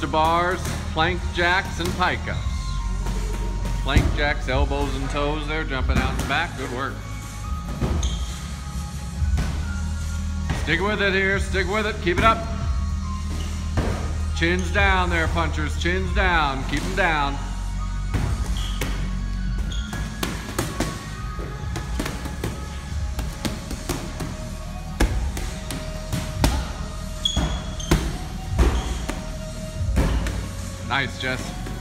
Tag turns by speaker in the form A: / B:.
A: to bars, plank jacks, and pike. Plank jacks, elbows and toes there, jumping out and back. Good work. Stick with it here, stick with it, keep it up. Chins down there, punchers, chins down, keep them down. Nice, Jess.